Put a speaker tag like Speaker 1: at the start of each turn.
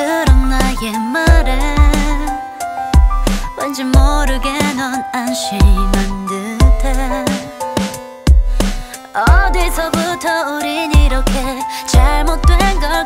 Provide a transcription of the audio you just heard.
Speaker 1: 들어 나의 말에 왠지 모르게 넌 안심한 듯해. 어디서부터 우린 이렇게 잘못된 걸